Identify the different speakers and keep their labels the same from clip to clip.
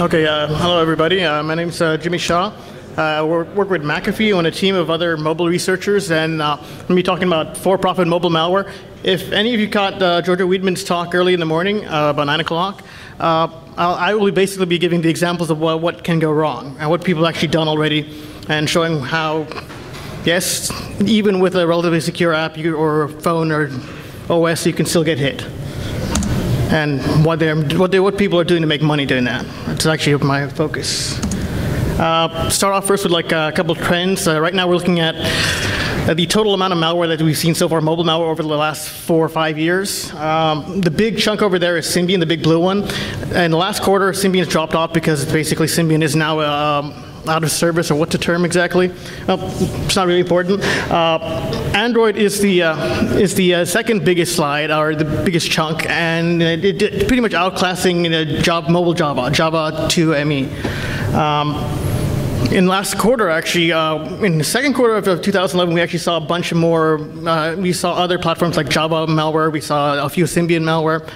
Speaker 1: Okay, uh, hello everybody. Uh, my name's uh, Jimmy Shah. Uh, I work, work with McAfee on a team of other mobile researchers, and uh, I'm going to be talking about for-profit mobile malware. If any of you caught uh, Georgia Weidman's talk early in the morning, uh, about 9 o'clock, I will basically be giving the examples of what, what can go wrong and what people have actually done already, and showing how, yes, even with a relatively secure app you, or phone or OS, you can still get hit and what, they're, what, they, what people are doing to make money doing that. That's actually my focus. Uh, start off first with like a couple trends. Uh, right now we're looking at uh, the total amount of malware that we've seen so far, mobile malware over the last four or five years. Um, the big chunk over there is Symbian, the big blue one. And the last quarter, Symbian's dropped off because basically Symbian is now um, out of service, or what's the term exactly? Well, it's not really important. Uh, Android is the uh, is the uh, second biggest slide, or the biggest chunk, and it, it pretty much outclassing uh, Java, mobile Java, Java 2 ME. Um, in last quarter, actually, uh, in the second quarter of 2011, we actually saw a bunch more. Uh, we saw other platforms like Java malware. We saw a few Symbian malware.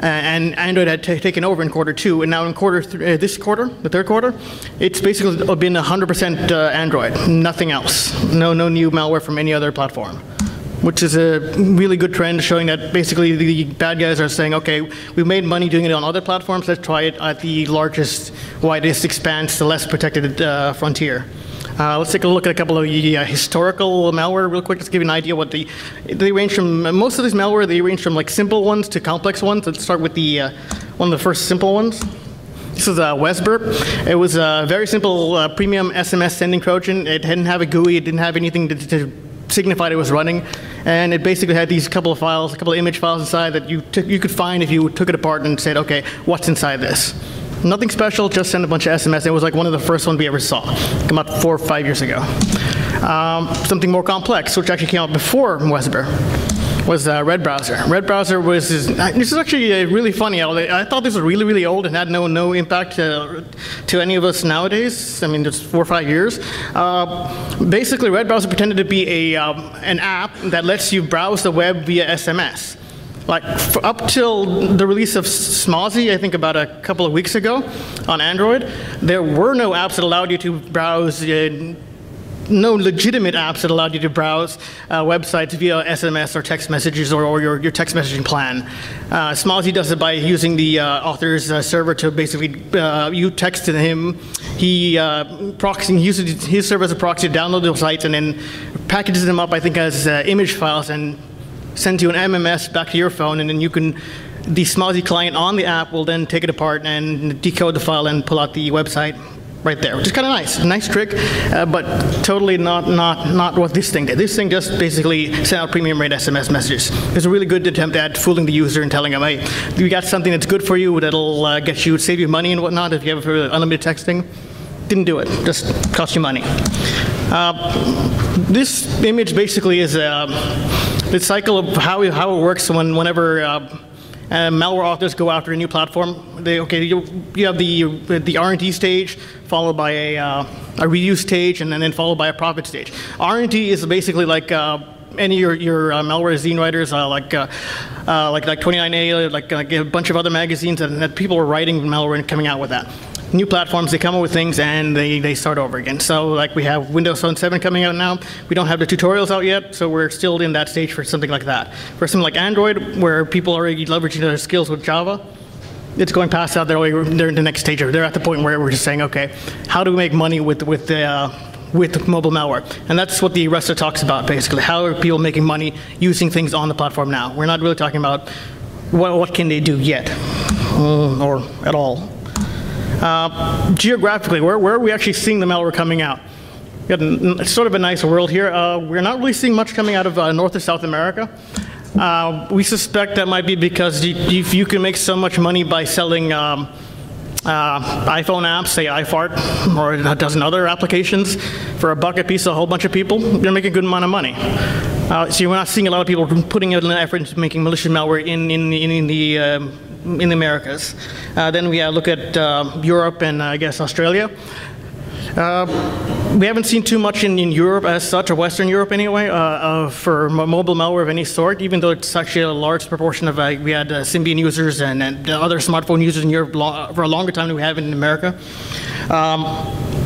Speaker 1: Uh, and Android had taken over in quarter two, and now in quarter uh, this quarter, the third quarter, it's basically been 100% uh, Android, nothing else, no no new malware from any other platform, which is a really good trend, showing that basically the bad guys are saying, okay, we made money doing it on other platforms, let's try it at the largest, widest expanse, the less protected uh, frontier. Uh, let's take a look at a couple of the uh, historical malware real quick, just to give you an idea what the, they range from, most of these malware, they range from like simple ones to complex ones. Let's start with the, uh, one of the first simple ones. This is uh, Wesber. It was a very simple uh, premium SMS sending Trojan. It didn't have a GUI, it didn't have anything to, to signify it was running. And it basically had these couple of files, a couple of image files inside that you, you could find if you took it apart and said, okay, what's inside this? Nothing special, just send a bunch of SMS. It was like one of the first ones we ever saw, come out four or five years ago. Um, something more complex, which actually came out before Wesber, was uh, Red Browser. Red Browser was, this is actually uh, really funny. I thought this was really, really old and had no, no impact to, to any of us nowadays. I mean, just four or five years. Uh, basically, Red Browser pretended to be a, um, an app that lets you browse the web via SMS like up till the release of Smozzy, I think about a couple of weeks ago on Android, there were no apps that allowed you to browse, uh, no legitimate apps that allowed you to browse uh, websites via SMS or text messages or, or your, your, text messaging plan. Uh, does it by using the uh, author's uh, server to basically, uh, you texted him, he uh, proxy, uses his server as a proxy to download those sites and then packages them up, I think, as image files and sends you an MMS back to your phone, and then you can, the Smozzy client on the app will then take it apart and decode the file and pull out the website right there, which is kind of nice. Nice trick, uh, but totally not, not, not what this thing did. This thing just basically sent out premium rate SMS messages. It's a really good attempt at fooling the user and telling them, hey, we got something that's good for you, that'll uh, get you, save you money and whatnot if you have unlimited texting. Didn't do it, just cost you money. Uh, this image basically is a, the cycle of how, how it works when, whenever uh, uh, malware authors go after a new platform. They, okay, you, you have the, the R&D stage, followed by a, uh, a reuse stage, and then, then followed by a profit stage. R&D is basically like uh, any of your, your uh, malware zine writers, uh, like, uh, uh like like 29A, like, like, a bunch of other magazines that, that people are writing malware and coming out with that new platforms, they come up with things and they, they start over again. So like we have Windows Phone 7 coming out now. We don't have the tutorials out yet, so we're still in that stage for something like that. For something like Android, where people are already leveraging their skills with Java, it's going past that. They're, they're in the next stage. They're at the point where we're just saying, okay, how do we make money with, with the, uh, with mobile malware. And that's what the rest of talks about, basically. How are people making money using things on the platform now? We're not really talking about what, what can they do yet, mm, or at all. Uh, geographically, where, where are we actually seeing the malware coming out? It's sort of a nice world here. Uh, we're not really seeing much coming out of uh, North or South America. Uh, we suspect that might be because you, if you can make so much money by selling um, uh, iPhone apps, say iFart, or a dozen other applications, for a buck a piece, a whole bunch of people, you're making a good amount of money. So you're not seeing a lot of people putting in an effort into making malicious malware in, in, in, in the um, in the Americas. Uh, then we uh, look at uh, Europe and I guess Australia. Uh, we haven't seen too much in, in Europe as such, or Western Europe anyway, uh, uh, for mobile malware of any sort, even though it's actually a large proportion of, we had Symbian users and, and, other smartphone users in Europe for a longer time than we have in America. Um,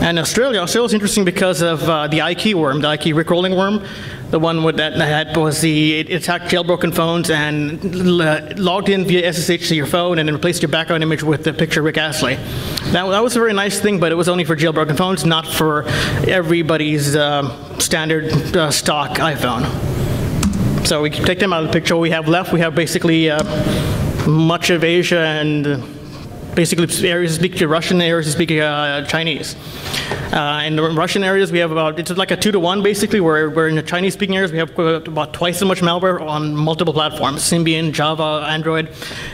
Speaker 1: and Australia, Australia interesting because of uh, the Ikee worm, the Ikee Rickrolling worm. The one with that had was the it attacked jailbroken phones and logged in via SSH to your phone and then replaced your background image with the picture of Rick Astley. That, that was a very nice thing, but it was only for jailbroken phones, not for everybody's uh, standard uh, stock iPhone. So we take them out of the picture. We have left, we have basically uh, much of Asia and basically areas speak Russian, areas speak uh, Chinese. Uh, in the Russian areas, we have about, it's like a two to one basically, where, where in the Chinese speaking areas, we have about twice as much malware on multiple platforms, Symbian, Java, Android.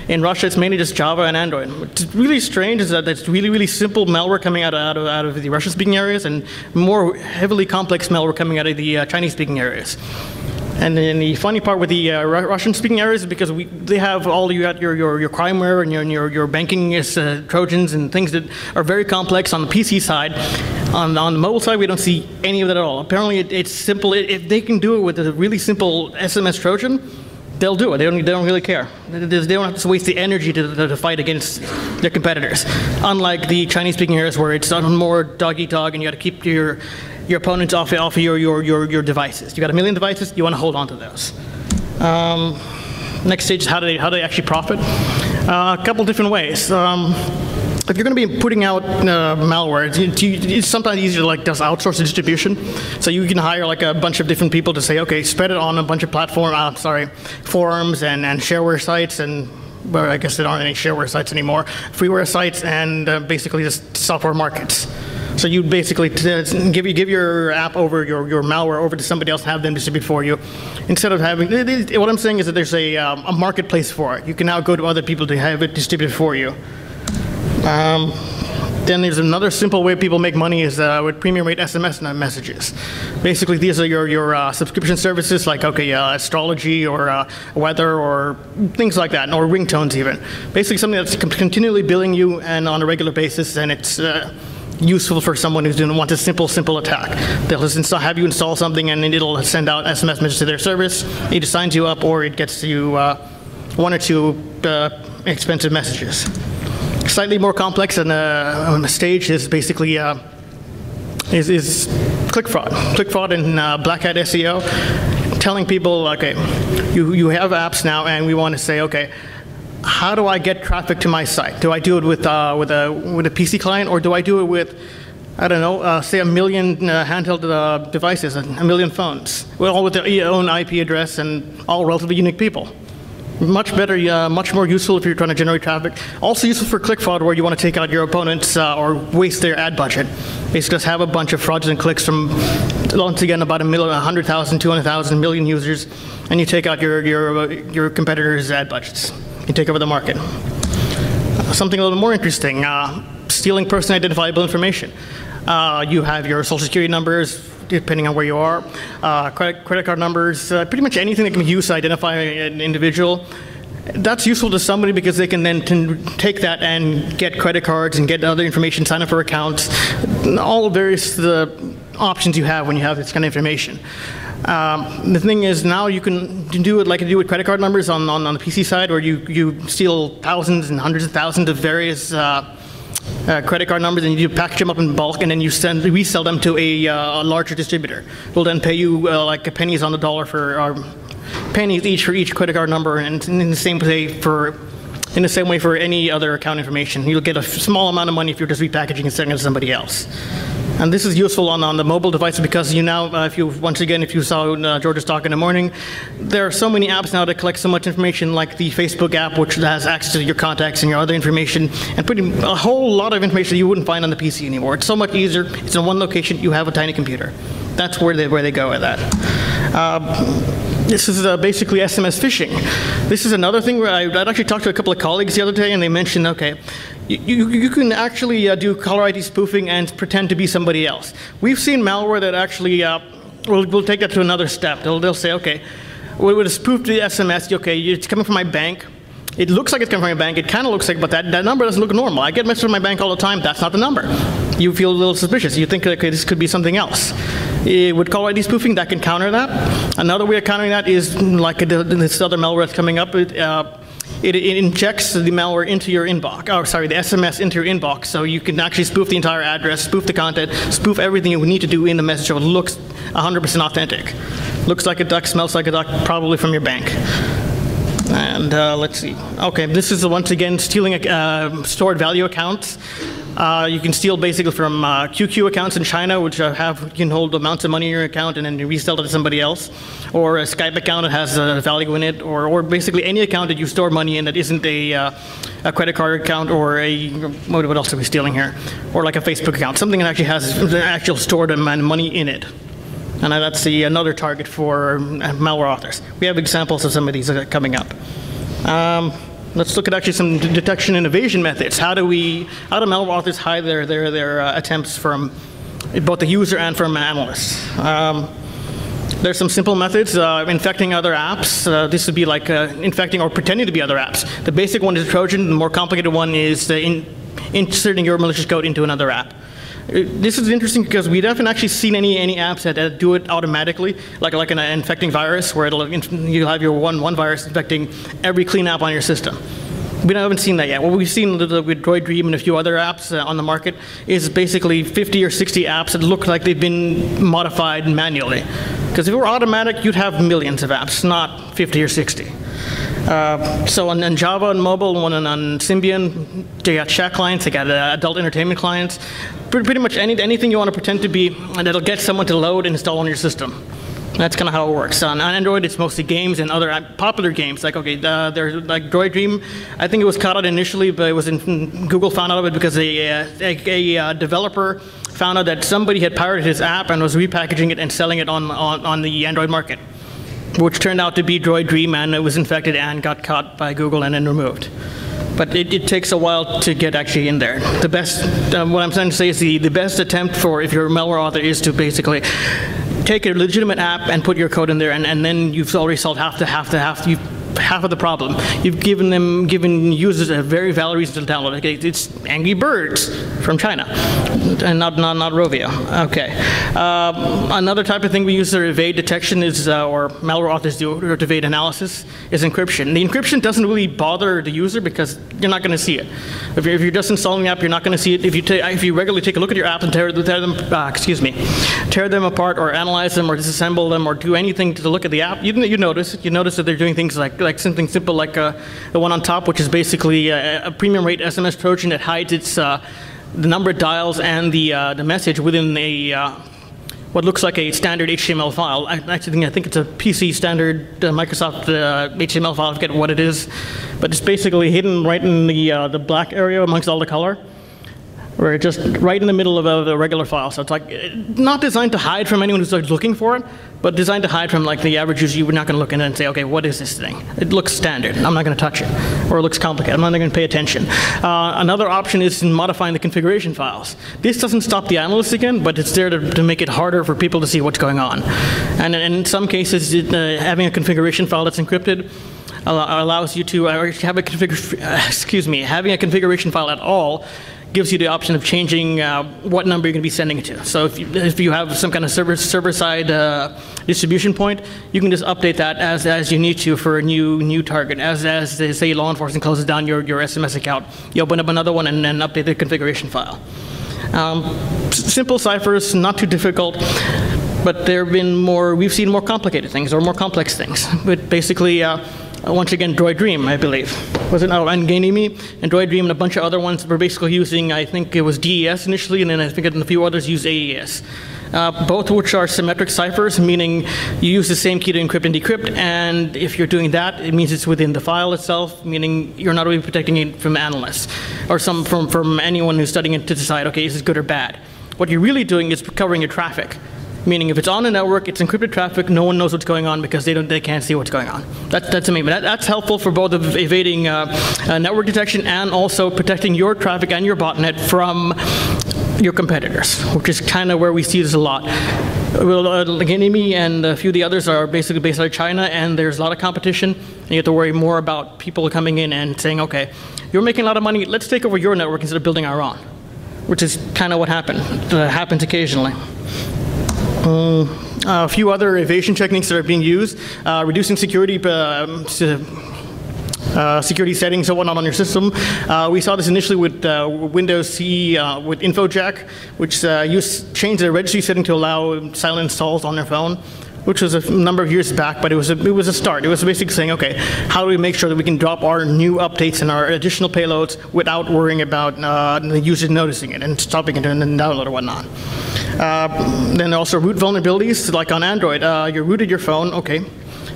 Speaker 1: In Russia, it's mainly just Java and Android. What's really strange is that it's really, really simple malware coming out of, out of, out of the Russian speaking areas and more heavily complex malware coming out of the uh, Chinese speaking areas. And then the funny part with the uh, Russian-speaking areas is because we, they have all you got your, your, your crimeware and your, your, your banking uh, trojans and things that are very complex on the PC side. On, on the mobile side, we don't see any of that at all. Apparently, it, it's simple. If they can do it with a really simple SMS trojan, they'll do it. They don't, they don't really care. They, don't have to waste the energy to, to, to fight against their competitors. Unlike the Chinese-speaking areas where it's more dog-eat-dog and you got to keep your your opponents off, off of your, your, your, your devices. You got a million devices, you want to hold on to those. Um, next stage is how do they, how do they actually profit? Uh, a couple different ways. Um, if you're going to be putting out uh, malware, it's, it's, sometimes easier to like just outsource the distribution. So you can hire like a bunch of different people to say, okay, spread it on a bunch of platform, uh, sorry, forums and, and shareware sites and well, I guess there aren't any shareware sites anymore, freeware sites and uh, basically just software markets. So you basically give you give your app over your, your malware over to somebody else, have them distribute for you, instead of having. What I'm saying is that there's a, um, a marketplace for it. You can now go to other people to have it distributed for you. Um, then there's another simple way people make money is uh, with premium rate SMS messages. Basically, these are your, your uh, subscription services like, okay, uh, astrology or uh, weather or things like that, or ringtones even. Basically something that's continually billing you and on a regular basis, and it's uh, useful for someone who's doing wants a simple, simple attack. They'll just install, have you install something and it'll send out SMS messages to their service. It signs you up or it gets you uh, one or two uh, expensive messages. Slightly more complex and uh, a stage is basically uh, is, is click fraud. Click fraud and uh, black hat SEO. Telling people, okay, you, you have apps now and we want to say, okay, how do I get traffic to my site? Do I do it with, uh, with, a, with a PC client or do I do it with, I don't know, uh, say a million uh, handheld uh, devices, a, million phones, all with their own IP address and all relatively unique people? Much better, uh, much more useful if you're trying to generate traffic. Also useful for click fraud where you want to take out your opponents uh, or waste their ad budget. Basically just have a bunch of fraudulent clicks from, once again, about a million, 100,000, 200,000, million users, and you take out your, your, your competitors' ad budgets you take over the market. Something a little more interesting, uh, stealing personally identifiable information. Uh, you have your social security numbers, depending on where you are, uh, credit, credit card numbers, uh, pretty much anything that can be used to identify an individual. That's useful to somebody because they can then take that and get credit cards and get other information, sign up for accounts, all various the options you have when you have this kind of information. Um, the thing is now you can do it like you do with credit card numbers on, on, on, the PC side where you, you steal thousands and hundreds of thousands of various uh, uh, credit card numbers and you package them up in bulk and then you send resell them to a, uh, a larger distributor. Who'll then pay you uh, like a pennies on the dollar for or pennies each for each credit card number and in the same way for in the same way for any other account information. You'll get a small amount of money if you're just repackaging and sending it to somebody else. And this is useful on, on the mobile device because you now, uh, if you, once again, if you saw uh, George's talk in the morning, there are so many apps now that collect so much information like the Facebook app, which has access to your contacts and your other information, and pretty a whole lot of information you wouldn't find on the PC anymore. It's so much easier. It's in one location. You have a tiny computer. That's where they, where they go with that. Uh, this is uh, basically SMS phishing. This is another thing where I, would actually talked to a couple of colleagues the other day and they mentioned, okay, you, you, can actually uh, do caller ID spoofing and pretend to be somebody else. We've seen malware that actually, uh, will will take that to another step. They'll, they'll say, okay, with a spoofed SMS, okay, it's coming from my bank. It looks like it's coming from my bank. It kind of looks like, but that, that number doesn't look normal. I get messages from my bank all the time. That's not the number. you feel a little suspicious. You think, okay, this could be something else. It, with caller ID spoofing, that can counter that. Another way of countering that is like this other malware that's coming up. It, uh, it, it, injects the malware into your inbox, oh, sorry, the SMS into your inbox, so you can actually spoof the entire address, spoof the content, spoof everything you need to do in the message so it looks 100% authentic. Looks like a duck, smells like a duck, probably from your bank. And uh, let's see. Okay, this is once again stealing uh, stored value accounts. Uh, you can steal basically from QQ uh, accounts in China, which have you can hold amounts of money in your account and then you resell it to somebody else, or a Skype account that has a value in it, or, or basically any account that you store money in that isn't a, uh, a credit card account or a what else are we stealing here, or like a Facebook account, something that actually has an actual stored amount of money in it. And that's the, another target for malware authors. We have examples of some of these coming up. Um, let's look at actually some detection and evasion methods. How do we, how do malware authors hide their, their, their uh, attempts from both the user and from analysts? Um, there's some simple methods, uh, infecting other apps. Uh, this would be like uh, infecting or pretending to be other apps. The basic one is Trojan. The more complicated one is in, inserting your malicious code into another app. This is interesting because we haven't actually seen any any apps that, that do it automatically, like like an infecting virus, where it'll you have your one one virus infecting every clean app on your system. We haven't seen that yet. What we've seen with Droid Dream and a few other apps uh, on the market is basically 50 or 60 apps that look like they've been modified manually. Because if it were automatic, you'd have millions of apps, not 50 or 60. Uh, so on, on, Java and mobile, one on, on Symbian, they got chat clients, they got uh, adult entertainment clients. Pretty, pretty much any, anything you want to pretend to be, and that'll get someone to load and install on your system. That's kind of how it works. On, on, Android, it's mostly games and other uh, popular games. Like, okay, uh, there's like Droid Dream. I think it was caught out initially, but it was in Google found out of it because a, uh, a, a, developer found out that somebody had pirated his app and was repackaging it and selling it on, on, on the Android market which turned out to be Droid Dream, and it was infected and got caught by Google and then removed. But it, it takes a while to get actually in there. The best, um, what I'm trying to say is the, the best attempt for if you're a malware author is to basically take a legitimate app and put your code in there, and, and then you've already solved half the half the half. You've half of the problem. You've given them, given users a very valid reason to download it. It's Angry Birds from China, and not not, not Rovio. Okay. Uh, another type of thing we use to evade detection is, uh, or malware authors do, to evade analysis, is encryption. The encryption doesn't really bother the user because you're not going to see it. If you're, if you're, just installing the app, you're not going to see it. If you if you regularly take a look at your app and tear, tear them, uh, excuse me, tear them apart or analyze them or disassemble them or do anything to look at the app, you you notice you notice that they're doing things like like something simple like uh, the one on top, which is basically a, a, premium rate SMS Trojan that hides its uh, the number of dials and the uh, the message within a uh, what looks like a standard HTML file. I actually think, I think it's a PC standard uh, Microsoft HTML file. I forget what it is, but it's basically hidden right in the the black area amongst all the color. We're just right in the middle of a, the regular file. So it's like not designed to hide from anyone who's like looking for it, but designed to hide from like the average user. You're not going to look in and say, okay, what is this thing? It looks standard. I'm not going to touch it. Or it looks complicated. I'm not going to pay attention. Uh, another option is modifying the configuration files. This doesn't stop the analyst again, but it's there to, to make it harder for people to see what's going on. And in some cases, it, uh, having a configuration file that's encrypted allows you to uh, have a configuration, excuse me, having a configuration file at all gives you the option of changing uh, what number you're going to be sending it to. So if you, if you have some kind of server, server side uh, distribution point, you can just update that as, as you need to for a new new target. As, as they say law enforcement closes down your, your SMS account, you open up another one and then update the configuration file. Um, simple ciphers, not too difficult, but there have been more, we've seen more complicated things or more complex things. But basically, uh, uh, once again, Droid Dream, I believe. Was it? Oh, and Geinimi and Droid Dream and a bunch of other ones were basically using, I think it was DES initially, and then I think a few others use AES. Uh, both which are symmetric ciphers, meaning you use the same key to encrypt and decrypt, and if you're doing that, it means it's within the file itself, meaning you're not really protecting it from analysts or some from, from anyone who's studying it to decide, okay, is this good or bad? What you're really doing is covering your traffic meaning if it's on a network, it's encrypted traffic, no one knows what's going on because they, don't, they can't see what's going on. That, that's amazing. That, that's helpful for both evading uh, uh, network detection and also protecting your traffic and your botnet from your competitors, which is kind of where we see this a lot. Well, uh, Enemy and a few of the others are basically based out of China, and there's a lot of competition. And you have to worry more about people coming in and saying, okay, you're making a lot of money, let's take over your network instead of building our own. which is kind of what happened. That happens occasionally. Um, a few other evasion techniques that are being used, uh, reducing security uh, uh, security settings and whatnot on your system. Uh, we saw this initially with uh, Windows CE uh, with InfoJack, which uh, used changed the registry setting to allow silent installs on their phone which was a number of years back, but it was a, it was a start. It was basically saying, okay, how do we make sure that we can drop our new updates and our additional payloads without worrying about uh, the user noticing it and stopping it and then download or whatnot. Uh, then also root vulnerabilities, like on Android, uh, you rooted your phone, okay.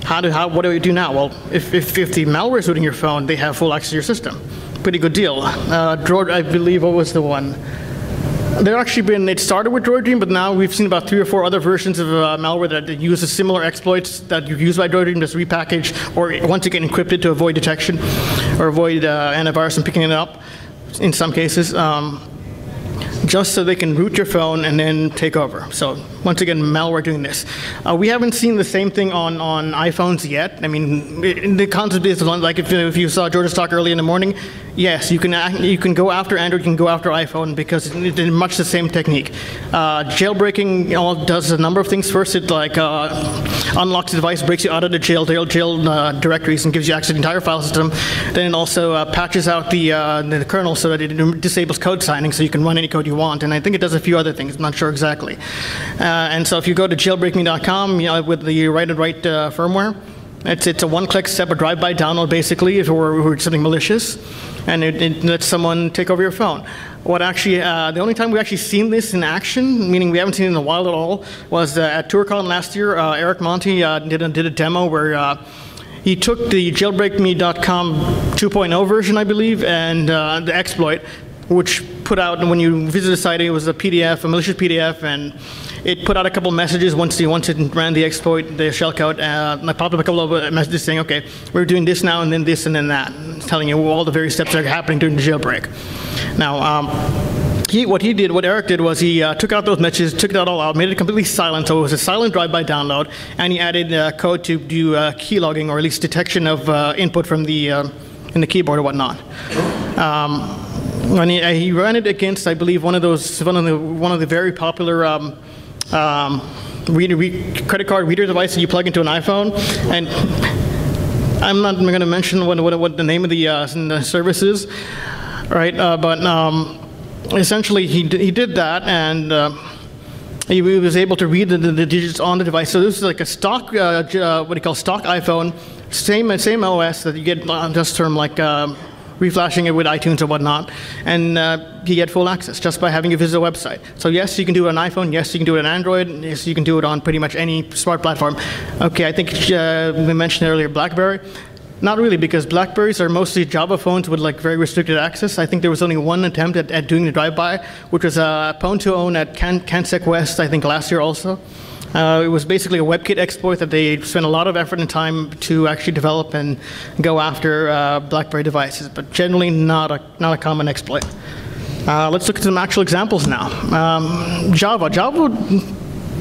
Speaker 1: How do, how, what do we do now? Well, if, if, if the malware is rooting your phone, they have full access to your system. Pretty good deal. Uh, I believe, what was the one? There actually been, it started with DroidDream, but now we've seen about three or four other versions of uh, malware that uses similar exploits that you use by DroidDream, just repackaged or once again encrypted to avoid detection or avoid uh, antivirus from picking it up in some cases. Um, just so they can root your phone and then take over. So once again, malware doing this. Uh, we haven't seen the same thing on, on iPhones yet. I mean, it, the concept is like if, if you saw George's talk early in the morning, yes, you can you can go after Android, you can go after iPhone because it's much the same technique. Uh, jailbreaking all does a number of things. First, it like uh, unlocks the device, breaks you out of the jail jail, jail uh, directories, and gives you access to the entire file system. Then it also uh, patches out the uh, the kernel so that it disables code signing, so you can run any code you want. And I think it does a few other things. I'm not sure exactly. Uh, and so if you go to jailbreakme.com you know, with the right and right uh, firmware, it's, it's a one-click step, a drive-by download basically if it were, were something malicious, and it, it, lets someone take over your phone. What actually, uh, the only time we actually seen this in action, meaning we haven't seen it in a while at all, was uh, at ToorCon last year. Uh, Eric Monti uh, did, a, did a demo where uh, he took the jailbreakme.com 2.0 version, I believe, and the exploit, which put out when you visit the site, it was a PDF, a malicious PDF, and it put out a couple messages once you once it ran the exploit, the shellcode. Uh, I popped up a couple of uh, messages saying, okay, we're doing this now, and then this, and then that, it's telling you all the various steps that are happening during the jailbreak. Now. Um, he, what he did, what Eric did was he uh, took out those messages, took that all out, made it completely silent, so it was a silent drive-by download, and he added uh, code to do uh, keylogging or at least detection of uh, input from the uh, in the keyboard or whatnot. Um, when he, he, ran it against, I believe, one of those one of the one of the very popular um, um, reader, read, credit card reader device that you plug into an iPhone. And I'm not going to mention what, what, what, the name of the, uh, the service is, right? Uh, but um, essentially, he, he did that, and uh, he was able to read the, the, the, digits on the device. So this is like a stock, uh, uh, what do you call stock iPhone, same same OS that you get on just term like. Um, reflashing it with iTunes or whatnot, and uh, you get full access just by having you visit a website. So yes, you can do it on iPhone. Yes, you can do it on Android. Yes, you can do it on pretty much any smart platform. Okay, I think uh, we mentioned earlier BlackBerry. Not really, because Blackberries are mostly Java phones with like very restricted access. I think there was only one attempt at, at doing the drive-by, which was a phone to own at Can CanSec West, I think last year also. Uh, it was basically a WebKit exploit that they spent a lot of effort and time to actually develop and go after uh, BlackBerry devices, but generally not a, not a common exploit. Uh, let's look at some actual examples now. Um, Java. Java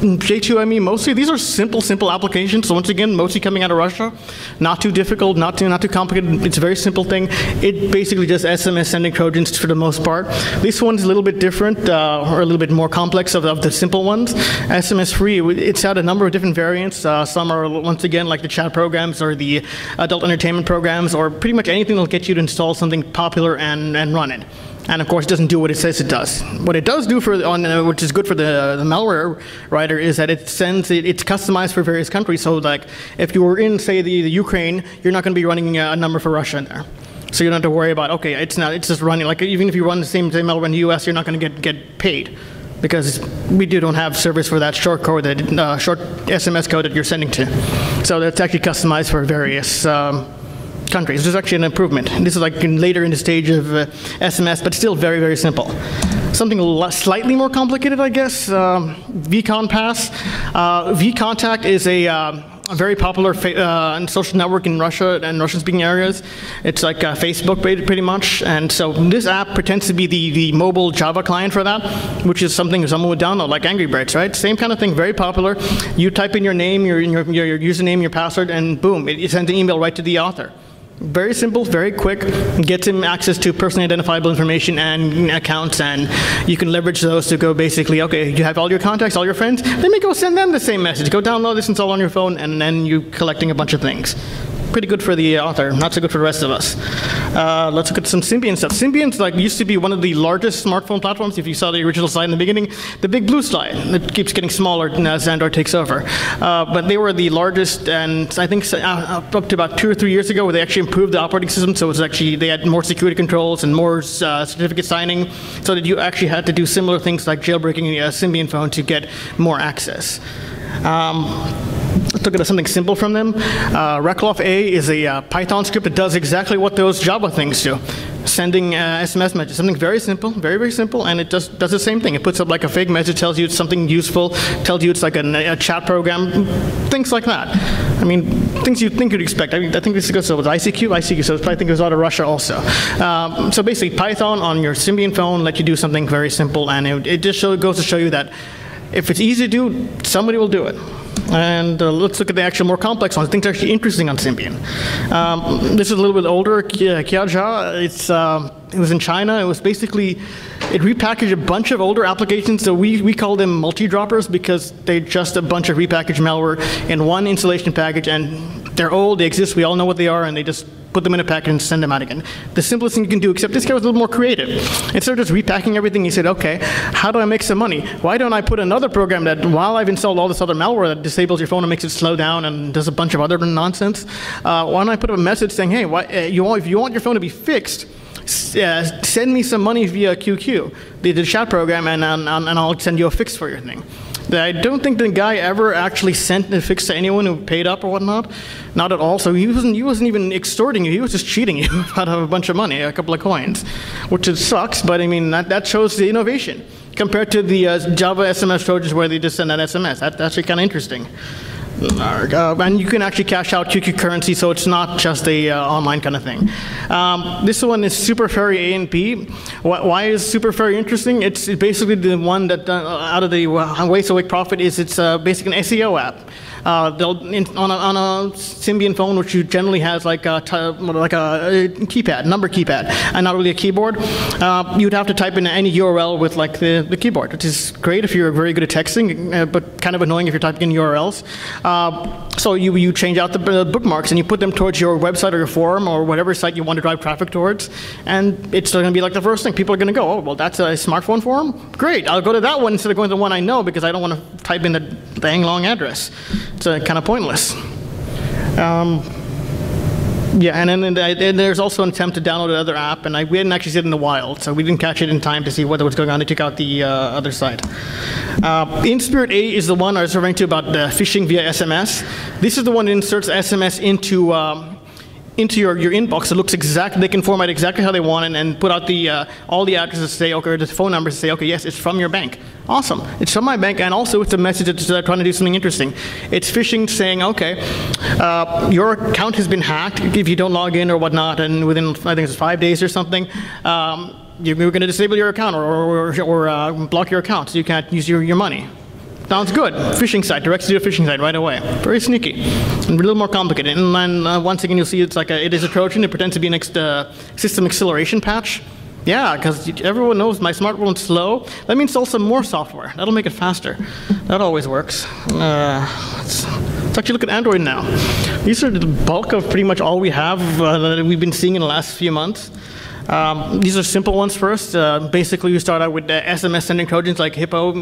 Speaker 1: J2ME mostly, these are simple, simple applications. So once again, mostly coming out of Russia. Not too difficult, not too, not too complicated. It's a very simple thing. It basically just SMS sending Trojans for the most part. This one's a little bit different, uh, or a little bit more complex of, of the simple ones. SMS free, it's had a number of different variants. Uh, some are, once again, like the chat programs or the adult entertainment programs, or pretty much anything that'll get you to install something popular and, and run it and of course it doesn't do what it says it does. What it does do for on uh, which is good for the, the malware writer is that it sends it, it's customized for various countries. So like if you were in say the, the Ukraine, you're not going to be running a number for Russia in there. So you don't have to worry about okay, it's not it's just running like even if you run the same, same malware in the U.S., you're not going to get get paid because we do don't have service for that short code that uh, short SMS code that you're sending to. So that's actually customized for various. Um, countries. This is actually an improvement. This is like in later in the stage of uh, SMS, but still very, very simple. Something slightly more complicated, I guess, um, VCon Pass. Uh, VKontakte is a, uh, a very popular uh, social network in Russia and Russian-speaking areas. It's like uh, Facebook pretty much, and so this app pretends to be the, the mobile Java client for that, which is something someone would download, like Angry Birds, right? Same kind of thing, very popular. You type in your name, your, your, your username, your password, and boom, it, it sends an email right to the author Very simple, very quick, gets him access to personally identifiable information and accounts, and you can leverage those to go basically, okay, you have all your contacts, all your friends, let me go send them the same message. Go download this, install on your phone, and then you're collecting a bunch of things pretty good for the author, not so good for the rest of us. Uh, let's look at some Symbian stuff. Symbian like used to be one of the largest smartphone platforms. If you saw the original slide in the beginning, the big blue slide. It keeps getting smaller as Android takes over. Uh, but they were the largest, and I think uh, up to about two or three years ago, where they actually improved the operating system. So it was actually they had more security controls and more uh, certificate signing, so that you actually had to do similar things like jailbreaking a Symbian phone to get more access. Um, Let's look at something simple from them. Uh, A is a uh, Python script that does exactly what those Java things do. Sending uh, SMS messages, something very simple, very, very simple, and it just does the same thing. It puts up like a fake message, tells you it's something useful, tells you it's like a, a chat program, things like that. I mean, things you'd think you'd expect. I mean, I think this goes with ICQ, ICQ, so I think it was out of Russia also. Um, so basically, Python on your Symbian phone let you do something very simple, and it, it just show, goes to show you that if it's easy to do, somebody will do it. And uh, let's look at the actual more complex ones, things actually interesting on Symbian. Um, this is a little bit older, Kiazha. It's, uh, it was in China. It was basically, it repackaged a bunch of older applications. So we, we call them multi-droppers because they're just a bunch of repackaged malware in one installation package. And they're old, they exist, we all know what they are, and they just put them in a package and send them out again. The simplest thing you can do, except this guy was a little more creative. Instead of just repacking everything, he said, okay, how do I make some money? Why don't I put another program that, while I've installed all this other malware that disables your phone and makes it slow down and does a bunch of other nonsense, uh, why don't I put up a message saying, hey, why, uh, you want, if you want your phone to be fixed, uh, send me some money via QQ, the, the chat program, and, and, and I'll send you a fix for your thing. I don't think the guy ever actually sent the fix to anyone who paid up or whatnot. Not at all. So he wasn't, he wasn't even extorting you. He was just cheating you out of a bunch of money, a couple of coins, which sucks, but I mean, that, that shows the innovation compared to the uh, Java SMS Trojans where they just send an SMS. That, that's actually kind of interesting. Uh, and you can actually cash out QQ currency, so it's not just a uh, online kind of thing. Um, this one is Super Ferry A and P. Why is Super Ferry interesting? It's basically the one that uh, out of the uh, ways to make profit is it's uh, basically an SEO app. Uh, they'll in, on, a, on a Symbian phone, which generally has like a like a, keypad, number keypad, and not really a keyboard. Uh, you'd have to type in any URL with like the, the keyboard, which is great if you're very good at texting, uh, but kind of annoying if you're typing in URLs. So you you change out the bookmarks and you put them towards your website or your forum or whatever site you want to drive traffic towards, and it's still going to be like the first thing people are going to go. Oh, well, that's a smartphone forum. Great, I'll go to that one instead of going to the one I know because I don't want to type in the dang long address it's uh, kind of pointless. Um, yeah, and then and there's also an attempt to download another app, and I, we didn't actually see it in the wild, so we didn't catch it in time to see what was going on to check out the uh, other side. Uh, InSpirit A is the one I was referring to about the phishing via SMS. This is the one that inserts SMS into um, into your, your inbox. It looks exactly, they can format exactly how they want it and put out the, uh, all the addresses to say, okay, or the phone numbers to say, okay, yes, it's from your bank. Awesome. It's from my bank, and also it's a message that's trying to do something interesting. It's phishing saying, okay, uh, your account has been hacked if you don't log in or whatnot, and within, I think it's five days or something, um, you're going to disable your account or, or, or uh, block your account so you can't use your, your money. Sounds good. Phishing site, directs you to a phishing site right away. Very sneaky. And a little more complicated. And then uh, once again, you'll see it's like a, it is a Trojan. It pretends to be an ex uh, system acceleration patch. Yeah, because everyone knows my smartphone's slow. Let me install some more software. That'll make it faster. That always works. Uh, let's, let's, actually look at Android now. These are the bulk of pretty much all we have uh, that we've been seeing in the last few months. Um, these are simple ones first. Uh, basically, we start out with SMS sending Trojans like Hippo.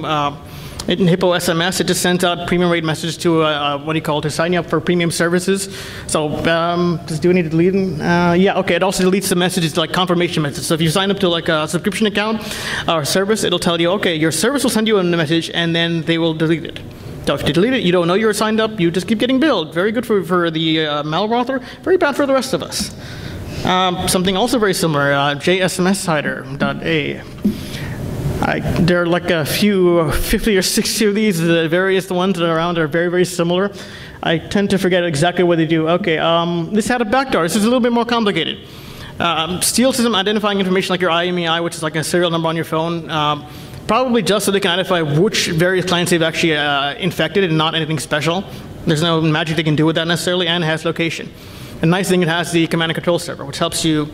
Speaker 1: In Hippo SMS, it just sends out premium rate messages to, uh, uh, what do you call it, to sign you up for premium services. So um, does, do we need to delete them? Uh, yeah, okay, it also deletes the messages like confirmation messages. So if you sign up to like a subscription account or service, it'll tell you, okay, your service will send you a message and then they will delete it. So if you delete it, you don't know you're signed up, you just keep getting billed. Very good for, for the uh, malware very bad for the rest of us. Um, something also very similar, uh, jsmshider.a. I, there are like a few, 50 or 60 of these. The various ones that are around are very, very similar. I tend to forget exactly what they do. Okay, um, this had a backdoor. This is a little bit more complicated. Um, steal system identifying information like your IMEI, which is like a serial number on your phone, um, probably just so they can identify which various clients they've actually uh, infected and not anything special. There's no magic they can do with that necessarily, and has location. The nice thing, it has the command and control server, which helps you,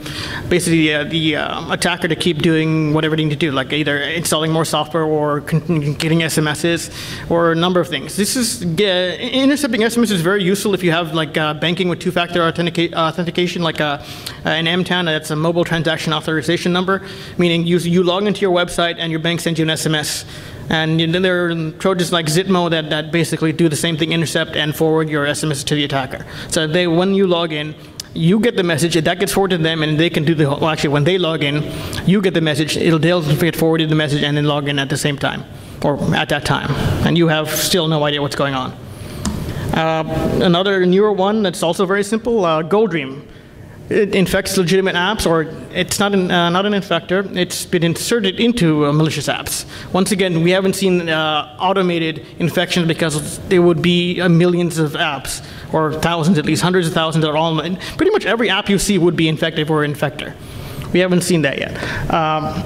Speaker 1: basically, uh, the uh, attacker to keep doing whatever they need to do, like either installing more software or getting SMSs or a number of things. This is intercepting SMS is very useful if you have like uh, banking with two-factor authentication, like uh, an MTAN, that's a mobile transaction authorization number, meaning you, you log into your website and your bank sends you an SMS. And then there are Trojans like Zitmo that, that basically do the same thing, intercept and forward your SMS to the attacker. So they, when you log in, you get the message, that gets forwarded to them, and they can do the, well, actually, when they log in, you get the message, it'll, they'll get forwarded the message and then log in at the same time, or at that time. And you have still no idea what's going on. Uh, another newer one that's also very simple, uh, GoldDream it infects legitimate apps, or it's not an, uh, not an infector. It's been inserted into uh, malicious apps. Once again, we haven't seen uh, automated infections because there would be uh, millions of apps, or thousands at least, hundreds of thousands that are all. Pretty much every app you see would be infected or infector. We haven't seen that yet. Um,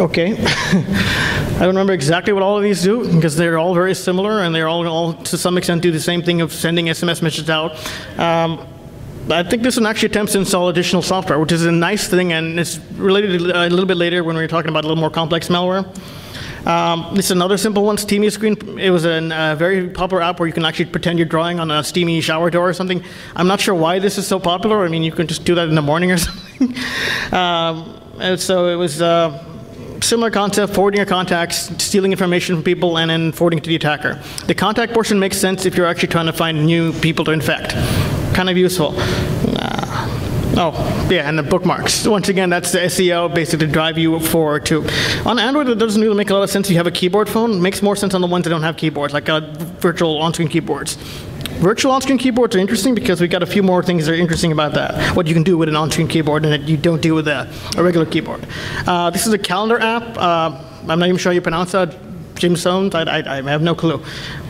Speaker 1: Okay. I don't remember exactly what all of these do because they're all very similar and they're all, all to some extent do the same thing of sending SMS messages out. Um, I think this one actually attempts to install additional software, which is a nice thing, and it's related a little bit later when we are talking about a little more complex malware. Um, this is another simple one, Steamy Screen. It was a uh, very popular app where you can actually pretend you're drawing on a steamy shower door or something. I'm not sure why this is so popular. I mean, you can just do that in the morning or something. um, and so it was uh, similar concept, forwarding your contacts, stealing information from people, and then forwarding it to the attacker. The contact portion makes sense if you're actually trying to find new people to infect kind of useful. Uh, oh, yeah, and the bookmarks. Once again, that's the SEO, basically to drive you forward to. On Android, it doesn't really make a lot of sense. You have a keyboard phone. It makes more sense on the ones that don't have keyboards, like uh, virtual on-screen keyboards. Virtual on-screen keyboards are interesting because we have got a few more things that are interesting about that. What you can do with an on-screen keyboard and that you don't do with a, a regular keyboard. Uh, this is a calendar app. Uh, I'm not even sure how you pronounce that. Jim? I, I, I, have no clue.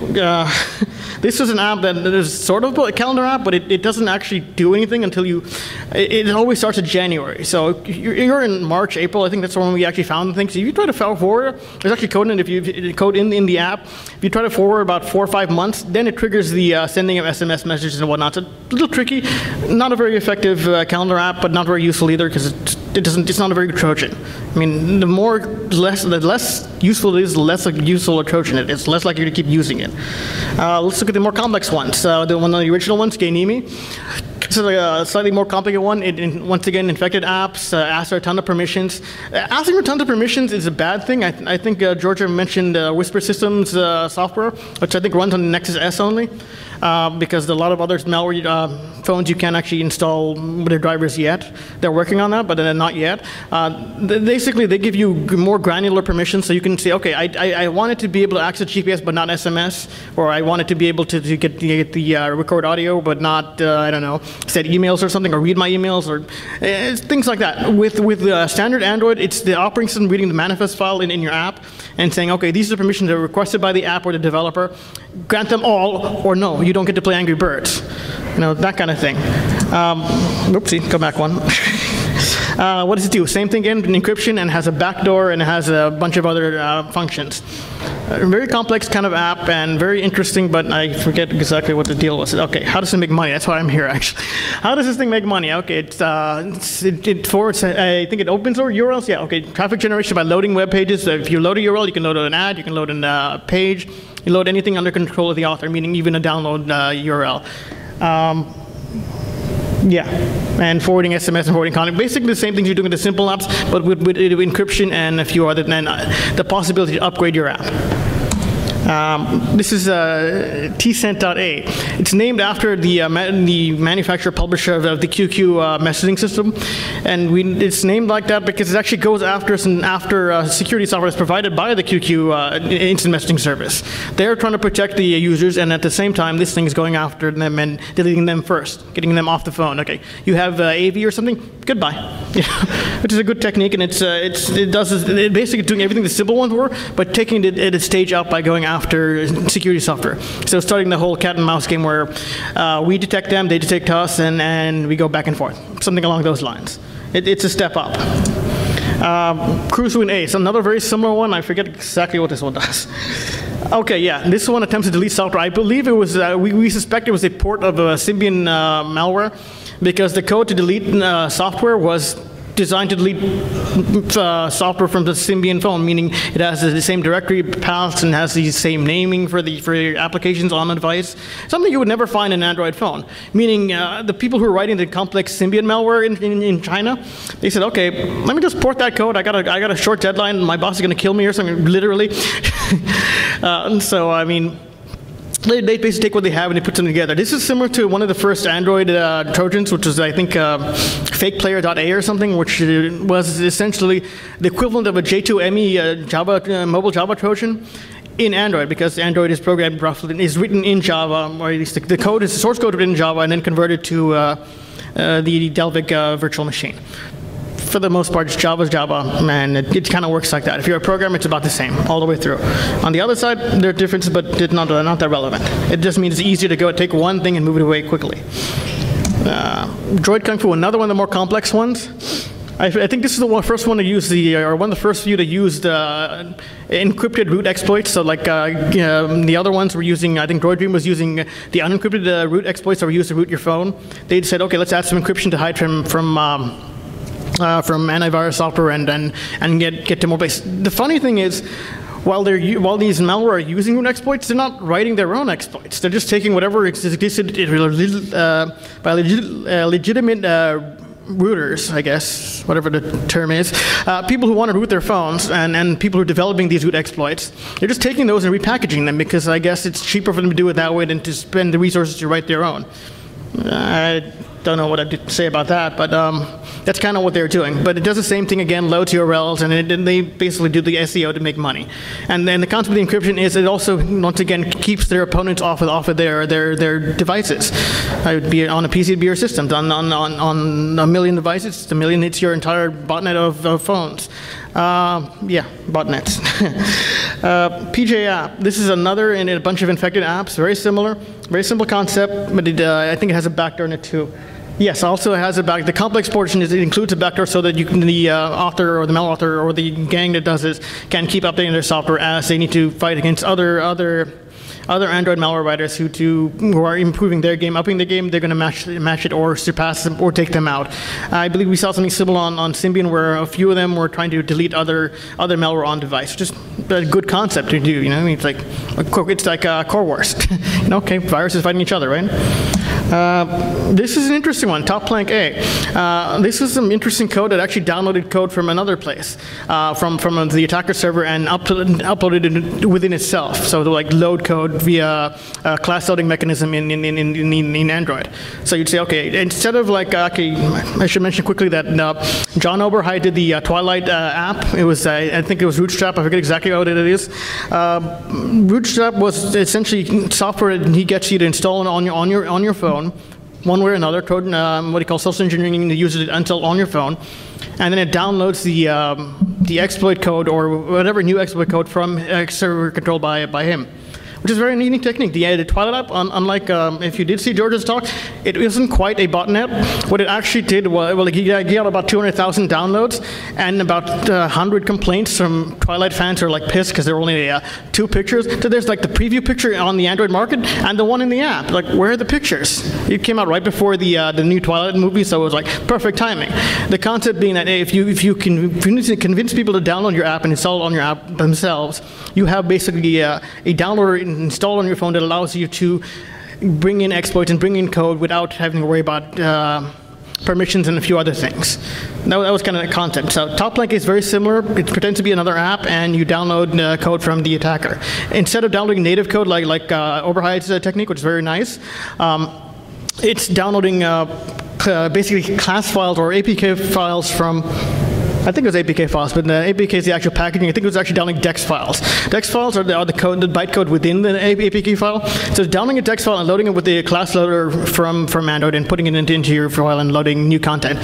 Speaker 1: Uh, this is an app that is sort of a calendar app, but it, it doesn't actually do anything until you, it, it always starts in January. So you're, in March, April, I think that's when we actually found the things. If you try to forward, there's actually code in, if you code in, in the app, if you try to forward about four or five months, then it triggers the uh, sending of SMS messages and whatnot. It's a little tricky, not a very effective uh, calendar app, but not very useful either because it, it doesn't, it's not a very good Trojan. I mean, the more, less, the less useful it is, the less useful a Trojan it is, less likely to keep using it. Uh, let's look at the more complex ones. Uh, the one of the original ones, Geinimi. This is a slightly more complicated one. It, once again, infected apps, uh, asks for a ton of permissions. Uh, asking for tons of permissions is a bad thing. I, th I think uh, Georgia mentioned uh, Whisper Systems uh, software, which I think runs on Nexus S only uh, because a lot of other malware uh, phones you can't actually install with their drivers yet. They're working on that, but they're not yet. Uh, basically, they give you more granular permissions, so you can say, okay, I, I, I want it to be able to access GPS, but not SMS, or I want it to be able to, to get, get the uh, record audio, but not, uh, I don't know, send emails or something, or read my emails, or uh, things like that. With, with standard Android, it's the operating system reading the manifest file in, in your app and saying, okay, these are the permissions that are requested by the app or the developer. Grant them all, or no, you don't get to play Angry Birds. You know, that kind of thing. Um, oopsie, go back one. uh, what does it do? Same thing again, encryption, and has a backdoor and has a bunch of other uh, functions. A very complex kind of app and very interesting, but I forget exactly what the deal was. Okay, how does it make money? That's why I'm here, actually. How does this thing make money? Okay, it's, uh, it's it, it forwards, I think it opens or URLs. Yeah, okay, traffic generation by loading web pages. So if you load a URL, you can load an ad, you can load a uh, page, you load anything under control of the author, meaning even a download uh, URL. Um, yeah, and forwarding SMS and forwarding content. Basically the same things you're doing with the simple apps, but with, with, with encryption and a few other, than uh, the possibility to upgrade your app. Um, this is uh, tsent.a. It's named after the, uh, ma the manufacturer publisher of the QQ uh, messaging system. And we, it's named like that because it actually goes after some after uh, security software is provided by the QQ uh, instant messaging service. They're trying to protect the users, and at the same time, this thing is going after them and deleting them first, getting them off the phone. Okay, you have uh, AV or something? Goodbye. Which is a good technique, and it's, it's, it does it basically doing everything the simple ones were, but taking it at a stage up by going after security software. So starting the whole cat and mouse game where uh, we detect them, they detect us, and, and we go back and forth. Something along those lines. It, it's a step up. Um, Cruise Ace, another very similar one. I forget exactly what this one does. Okay, yeah. This one attempts to delete software. I believe it was, uh, we, we suspect it was a port of a Symbian uh, malware because the code to delete uh, software was designed to delete uh, software from the Symbian phone, meaning it has the same directory paths and has the same naming for the for applications on the device. Something you would never find in an Android phone. Meaning uh, the people who are writing the complex Symbian malware in, in, in, China, they said, okay, let me just port that code. I got a, I got a short deadline. My boss is going to kill me or something, literally. uh, so, I mean, they, they, basically take what they have and they put them together. This is similar to one of the first Android uh, Trojans, which was, I think, uh, fakeplayer.a or something, which was essentially the equivalent of a J2ME uh, Java, uh, mobile Java Trojan in Android, because Android is programmed roughly, is written in Java, or at least the, the code is the source code written in Java and then converted to uh, uh, the Dalvik virtual machine for the most part, Java's Java, and it, it kind of works like that. If you're a programmer, it's about the same all the way through. On the other side, there are differences, but it's not, not that relevant. It just means it's easier to go take one thing and move it away quickly. Uh, Droid Kung Fu, another one of the more complex ones. I, I, think this is the one, first one to use the, or one of the first few to use the uh, encrypted root exploits. So like uh, the other ones were using, I think Droid was using the unencrypted uh, root exploits that were used to root your phone. They said, okay, let's add some encryption to hide from, from um, uh, from antivirus software and, and, and get, get to more place. The funny thing is, while, they're, while these malware are using root exploits, they're not writing their own exploits. They're just taking whatever existed uh, by uh, legitimate uh, rooters, I guess, whatever the term is, uh, people who want to root their phones and, and people who are developing these root exploits, they're just taking those and repackaging them because I guess it's cheaper for them to do it that way than to spend the resources to write their own. I don't know what I'd say about that, but um, that's kind of what they're doing. But it does the same thing again, loads URLs, and, and they basically do the SEO to make money. And then the concept of the encryption is it also, once again, keeps their opponents off of, off of their, their, their devices. I would be on a PC, be your system. On, on, on, on a million devices, it's a million hits your entire botnet of, of phones. Uh, yeah, botnets. uh, PJ app. This is another in a bunch of infected apps. Very similar, very simple concept, but it, uh, I think it has a backdoor in it too. Yes, also has a back. The complex portion is it includes a backdoor so that you can, the uh, author or the malauthor or the gang that does this can keep updating their software as they need to fight against other other other Android malware writers who to who are improving their game, upping the game. They're going to match match it or surpass them or take them out. I believe we saw something similar on, on Symbian where a few of them were trying to delete other other malware on device. Just a good concept to do. You know, it's like it's like uh, Core Wars. you know, okay, viruses fighting each other, right? Uh, this is an interesting one, Tonclank.A. Uh, this is some interesting code that actually downloaded code from another place, uh, from, from the attacker server and uploaded it within itself. So like load code via a class loading mechanism in, in, in, in, in Android. So you'd say, okay, instead of like, uh, okay, I should mention quickly that uh, Jon Oberheide did the Twilight app. It was, I think it was Rootstrap, I forget exactly what it is. Rootstrap was essentially software that he gets you to install on your, on your, on your phone phone, one way or another, code, um, what you call social engineering use it until on your phone, and then it downloads the um, the exploit code or whatever new exploit code from a server controlled by by him which is a very unique technique. The, the Twilight app, un, unlike um, if you did see George's talk, it isn't quite a botnet. What it actually did was, well, he got about 200,000 downloads and about uh, 100 complaints from Twilight fans who are like pissed because there were only uh, two pictures. So there's like the preview picture on the Android market and the one in the app. Like, where are the pictures? It came out right before the uh, the new Twilight movie, so it was like perfect timing. The concept being that if you if you can convince people to download your app and install it on your app themselves, you have basically uh, a downloader installed on your phone that allows you to bring in exploits and bring in code without having to worry about uh, permissions and a few other things. That, that was kind of the concept. So Tonclank is very similar. It pretends to be another app, and you download uh, code from the attacker. Instead of downloading native code like, like uh, Oberheide's uh, technique, which is very nice, um, it's downloading uh, basically class files or APK files from I think it was APK files, but the APK is the actual packaging. I think it was actually downloading DEX files. DEX files are the, are the code, the bytecode within the APK file. So downloading a DEX file and loading it with the class loader from, from Android and putting it into, into your file and loading new content.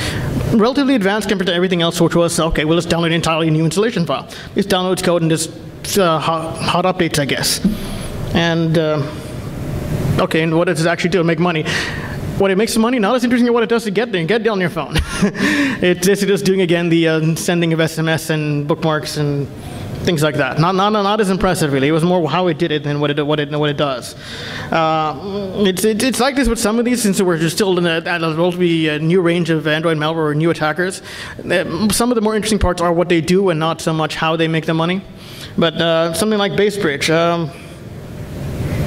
Speaker 1: Relatively advanced compared to everything else, which was, okay, well, let's download an entirely new installation file. This downloads code and just uh, hot, hot, updates, I guess. And, uh, okay, and what does it actually do? Make money. What it makes money, not as interesting as what it does to get there get on your phone. it's just doing again the uh, sending of SMS and bookmarks and things like that. Not, not, not as impressive, really. It was more how it did it than what it, what it, what it does. Uh, it's, it, it's like this with some of these, since we're still in a, a relatively uh, new range of Android malware or new attackers. Uh, some of the more interesting parts are what they do and not so much how they make the money. But uh, something like Basebridge. Um,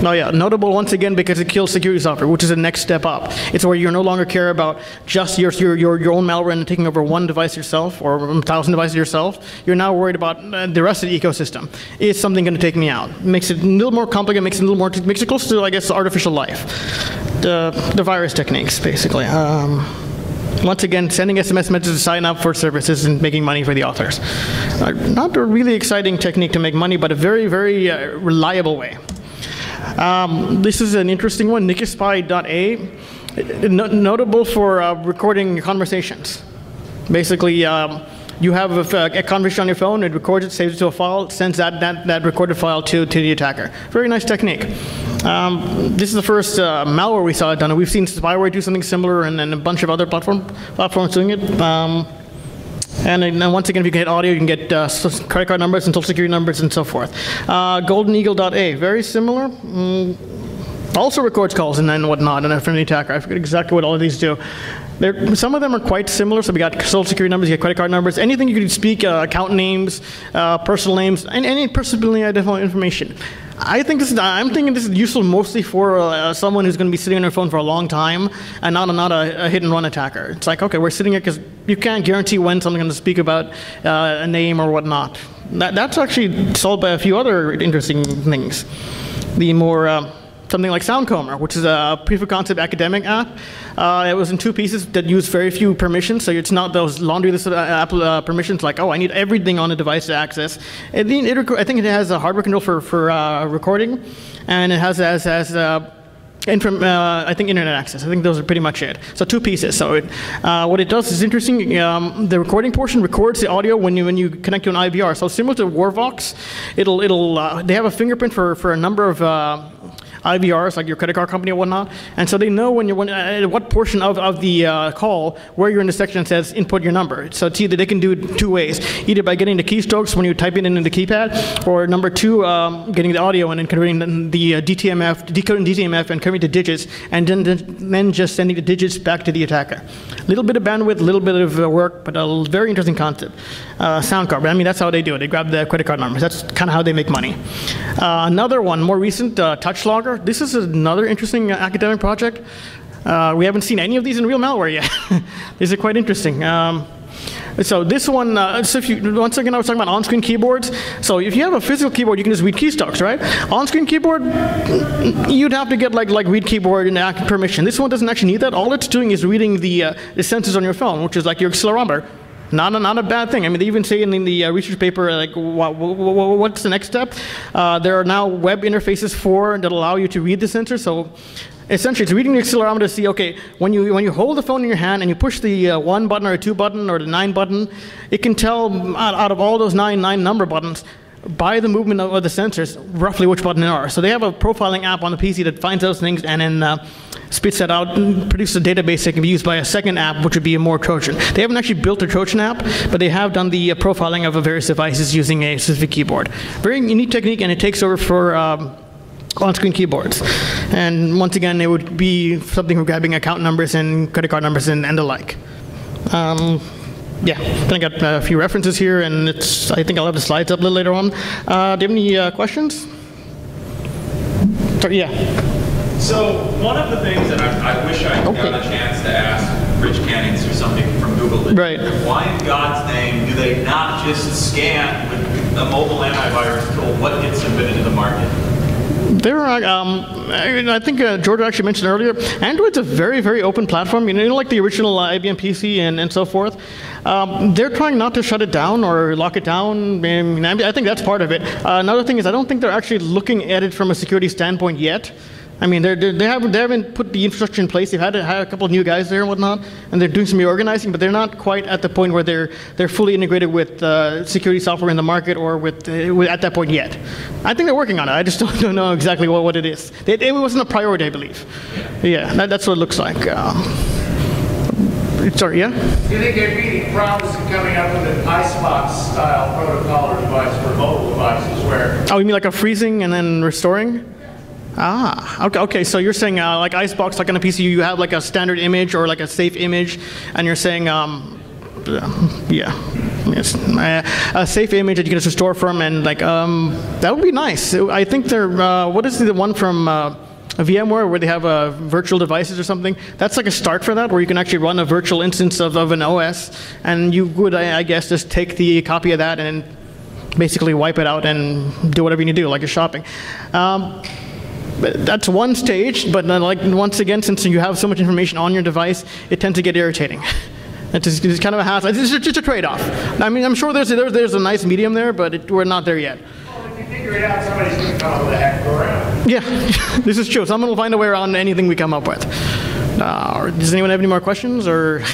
Speaker 1: Oh yeah, notable once again because it kills security software, which is the next step up. It's where you no longer care about just your, your, your, your own malware and taking over one device yourself or a thousand devices yourself. You're now worried about uh, the rest of the ecosystem. Is something going to take me out? Makes it a little more complicated, makes it a little more, makes it close to, I guess, artificial life. The, the virus techniques, basically. Um, once again, sending SMS messages to sign up for services and making money for the authors. Uh, not a really exciting technique to make money, but a very, very uh, reliable way. Um, this is an interesting one, NickiSpy.A, no notable for uh, recording conversations. Basically, um, you have a, a, conversation on your phone, it records it, saves it to a file, sends that, that, that recorded file to, to the attacker. Very nice technique. Um, this is the first uh, malware we saw it done. We've seen spyware do something similar and then a bunch of other platform, platforms doing it. Um, and then once again, if you can get audio, you can get uh, credit card numbers and social security numbers and so forth. Uh, GoldenEagle.a, very similar. Mm, also records calls and then whatnot, and the attacker. I forget exactly what all of these do. They're, some of them are quite similar. So we got social security numbers, you got credit card numbers, anything you could speak, uh, account names, uh, personal names, and any personally identifiable information. I think this is, I'm thinking this is useful mostly for uh, someone who's going to be sitting on their phone for a long time and not, not a, a hit and run attacker. It's like, okay, we're sitting here because you can't guarantee when someone's going to speak about uh, a name or whatnot. That, that's actually solved by a few other interesting things. The more uh, something like Soundcomber, which is a proof of concept academic app. Uh, it was in two pieces that use very few permissions, so it's not those laundry list of Apple uh, permissions like, oh, I need everything on the device to access. It, it, I think it has a hardware control for, for uh, recording, and it has, has, has uh, from, uh, I think internet access. I think those are pretty much it. So two pieces. So it, uh, what it does is interesting. Um, the recording portion records the audio when you when you connect to an IVR. So similar to Warvox, it'll it'll uh, they have a fingerprint for for a number of uh, IVRs, like your credit card company or whatnot. And so they know when you're, when, uh, what portion of, of the uh, call where you're in the section says input your number. So it's either they can do it two ways, either by getting the keystrokes when you type it in the keypad, or number two, um, getting the audio and then converting the uh, DTMF, decoding DTMF and converting the digits, and then, then just sending the digits back to the attacker. A little bit of bandwidth, a little bit of uh, work, but a very interesting concept. Uh, sound card, I mean, that's how they do it. They grab the credit card numbers. That's kind of how they make money. Uh, another one, more recent, uh, TouchLogger this is another interesting uh, academic project. Uh, we haven't seen any of these in real malware yet. these are quite interesting. Um, so this one, uh, so if you, once again, I was talking about on-screen keyboards. So if you have a physical keyboard, you can just read keystrokes, right? On-screen keyboard, you'd have to get like like read keyboard and active permission. This one doesn't actually need that. All it's doing is reading the, uh, the sensors on your phone, which is like your accelerometer. Not a, not a bad thing. I mean, they even say in, in the uh, research paper, like, what, what, what's the next step? Uh, there are now web interfaces for that allow you to read the sensor. So essentially, it's reading the accelerometer to see, okay, when you, when you hold the phone in your hand and you push the uh, one button or two button or the nine button, it can tell out, out of all those nine, nine number buttons, by the movement of the sensors, roughly which button they are. So they have a profiling app on the PC that finds those things and then uh, spits that out and produces a database that can be used by a second app, which would be a more Trojan. They haven't actually built a Trojan app, but they have done the uh, profiling of various devices using a specific keyboard. Very unique technique, and it takes over for um, on-screen keyboards. And once again, it would be something for grabbing account numbers and credit card numbers and, and the like. Um, yeah, I got a few references here, and it's. I think I'll have the slides up a little later on. Uh, do you have any uh, questions? Sorry, yeah.
Speaker 2: So one of the things that I, I wish I okay. got a chance to ask Rich Cannings or something from Google is
Speaker 1: right.
Speaker 2: why in God's name do they not just scan with a mobile antivirus tool what gets submitted to the market?
Speaker 1: There are, um, I think uh, George actually mentioned earlier, Android's a very, very open platform. You know, like the original uh, IBM PC and, and so forth. Um, they're trying not to shut it down or lock it down. I, mean, I think that's part of it. Uh, another thing is I don't think they're actually looking at it from a security standpoint yet. I mean, they're, they're, they, haven't, they haven't put the infrastructure in place. They've had, had a couple of new guys there and whatnot, and they're doing some reorganizing, but they're not quite at the point where they're, they're fully integrated with uh, security software in the market or with, uh, at that point yet. I think they're working on it. I just don't, don't know exactly what, what it is. It, it, wasn't a priority, I believe. Yeah, that, that's what it looks like. Uh, Sorry, yeah?
Speaker 3: Do you think there'd be any problems coming up with an Icebox style protocol or device for mobile devices where
Speaker 1: Oh, you mean like a freezing and then restoring? Ah, okay, okay. So you're saying uh, like Icebox, like on a PC, you have like a standard image or like a safe image, and you're saying, um, yeah, yes, uh, a safe image that you can just restore from, and like um, that would be nice. I think they're uh, what is the one from? Uh, VMware where they have uh, virtual devices or something. That's like a start for that, where you can actually run a virtual instance of, of an OS, and you would, I, I guess, just take the copy of that and basically wipe it out and do whatever you need to do, like you're shopping. Um, but that's one stage, but then, like once again, since you have so much information on your device, it tends to get irritating. It's just, it's kind of a hassle. It's just, just a trade-off. I mean, I'm sure there's, there's, there's a nice medium there, but it, we're not there yet.
Speaker 3: well, if you figure it out, somebody's going to come up with a hack around.
Speaker 1: Yeah, this is true. Someone will find a way around anything we come up with. Uh, does anyone have any more questions, or?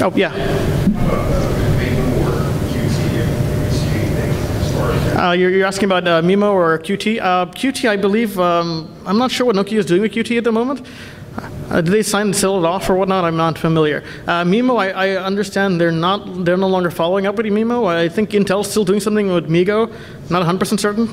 Speaker 1: oh yeah. Uh, you're, you're asking about uh, Maemo or Qt. Uh, Qt, I believe, um, I'm not sure what Nokia is doing with Qt at the moment. Uh, did they sign and sell it off or whatnot? I'm not familiar. Uh, Maemo, I, I understand they're not, they're no longer following up with Maemo. I think Intel's still doing something with MeeGo. Not 100% certain.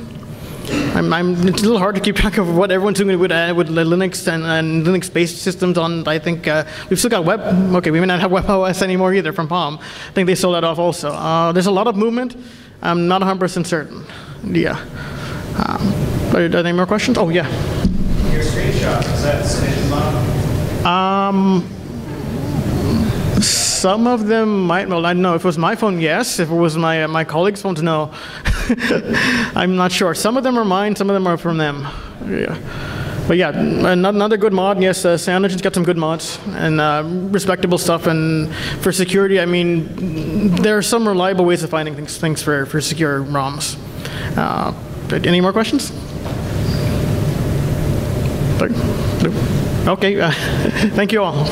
Speaker 1: I'm, I'm, it's a little hard to keep track of what everyone's doing with, uh, with Linux and, and Linux-based systems on, I think, uh, we've still got web, okay, we may not have WebOS anymore either from Palm. I think they sold that off also. Uh, there's a lot of movement. I'm not 100% certain. Yeah. Um, are there any more questions? Oh, yeah.
Speaker 3: Your screenshots, is that
Speaker 1: Um, some of them might, well, I don't know. If it was my phone, yes. If it was my, uh, my colleague's phone, no. I'm not sure. Some of them are mine, some of them are from them. Yeah. But yeah, another good mod, yes, uh, Cyanogen's got some good mods and uh, respectable stuff. And for security, I mean, there are some reliable ways of finding things, things for, for secure ROMs. Uh, any more questions? Nope. Okay, uh, thank you all.